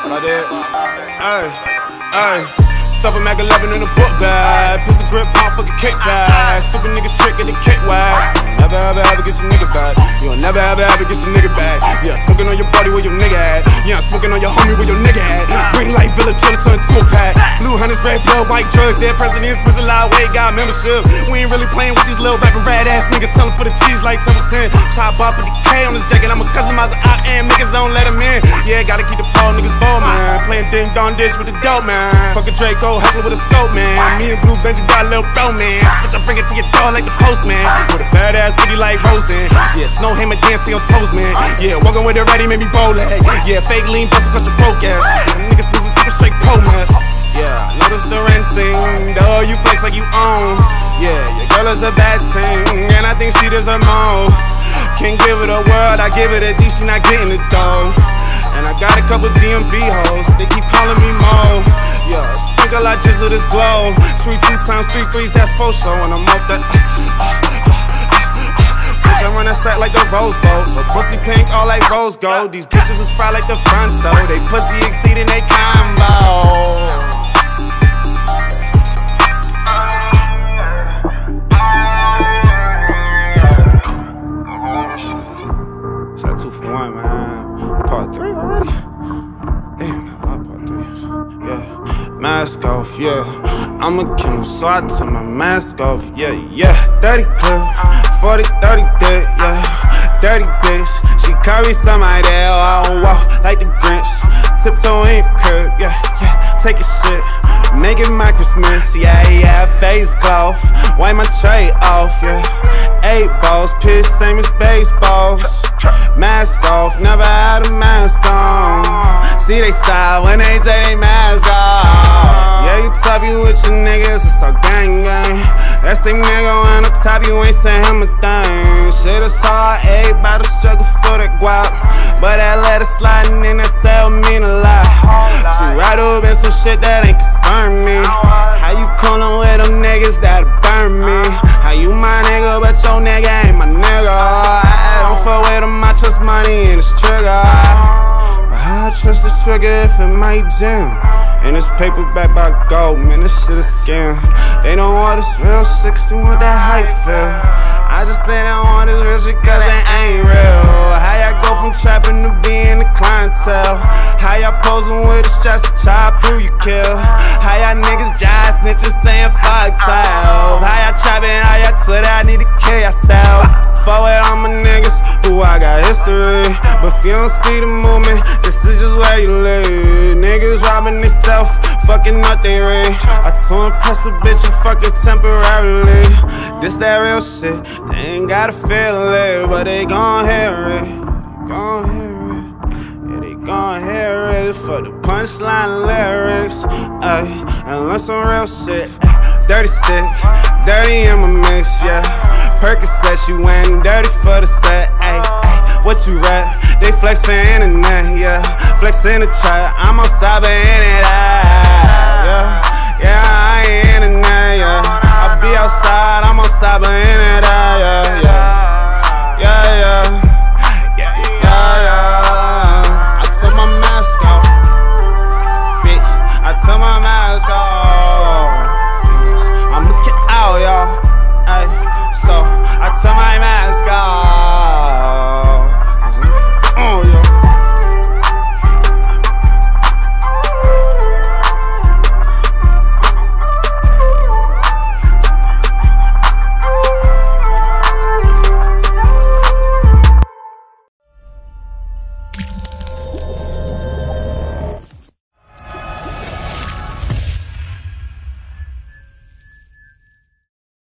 What I did? Hey. Stuff a Mac 11 in a book bag. Pussy grip, motherfucking kick bag. Stupid niggas trick in the kick wag. Never ever ever get your nigga back. You'll never ever ever get your nigga back. Yeah, smoking on your body where your nigga Yeah, smoking on your homie where your nigga at. Green light villa, chillin' to a pack. Blue hunters, red pill, white drugs. Dead presidents, prison live way, got membership. We ain't really playing with these little rapping rat ass niggas. Tellin' for the cheese like Templeton. Chop up with the K on this jacket. I'm a customizer. I am niggas don't let him in. Yeah, gotta keep the ball niggas ball, man. Ding dong dish with the dope, man. Fucking Draco, hustling with a scope, man. Me and Blue Benji got a little romance. Bitch, I bring it to your door like the postman. With a fat ass hoodie like Rosen. Yeah, snow hammer dance to your toes, man. Yeah, walking with it ready, made me bow leg. Yeah, fake lean, bust a country broke ass. Niggas losing super straight pro. Yeah, notice the renting. Though you flex like you own. Yeah, your girl is a bad thing. And I think she deserve more. Can't give it a word, I give it a D, she not getting it though. And I got a couple DMV hoes, they keep calling me Mo. Yeah, sprinkle I jizzle this glow. Three two times three threes, that's four show, and I'm off that. Bitch, I run that sack like the Rose Bowl. But pussy pink, all like rose gold. These bitches is fried like the so They pussy exceeding they combo. Mask off, yeah. I'm a killer, so I took my mask off, yeah, yeah. 30 clip, 40, 30 dick, yeah. Dirty bitch, she carry somebody there, I don't walk like the Grinch. Tiptoe ain't curb, yeah, yeah. Take a shit. Make it my Christmas, yeah, yeah. Face golf, wipe my tray off, yeah. Eight balls, pitch same as baseballs. Mask off, never had a mask on. See they side when they take they mask off. You tough, you with your niggas, it's all gang gang. That same nigga on the top, you ain't saying him a thing. Shit is hard, everybody struggle for that guap. But that letter sliding in that cell mean a lot. She right up in some shit that ain't concern me. How you coolin' with them niggas that burn me? How you my nigga, but your nigga ain't my nigga? I don't fuck with him, I trust money and it's trigger. But I trust the trigger if it might jam. And this paperback by gold, man, this shit is scam. They don't want this real shit, cause want that hype feel. I just think they want this real shit, cause they ain't real. How y'all go from trapping to being the clientele? How y'all posing with the stress to try who you kill? How y'all niggas jive snitches saying fuck 12? How y'all trapping, how y'all Twitter, I need to kill yourself. Forward on my niggas, who I got history. But if you don't see the themselves, fucking up they ring. I too impress a bitch and fuck it temporarily. This that real shit, they ain't gotta feel it, but they gon' hear it. They gon' hear it. Yeah, they gon' hear it for the punchline lyrics. Ay, and learn some real shit. Dirty stick, dirty in my mix, yeah. Percocet, she went dirty for the set. Ay, ay, what you rap? They flex for internet, yeah. Flex in the trap, I'm on cyber internet, yeah. Yeah, I ain't internet, yeah. I be outside, I'm on cyber internet, yeah, yeah. Yeah, yeah. I took my mask off, bitch. I took my mask off.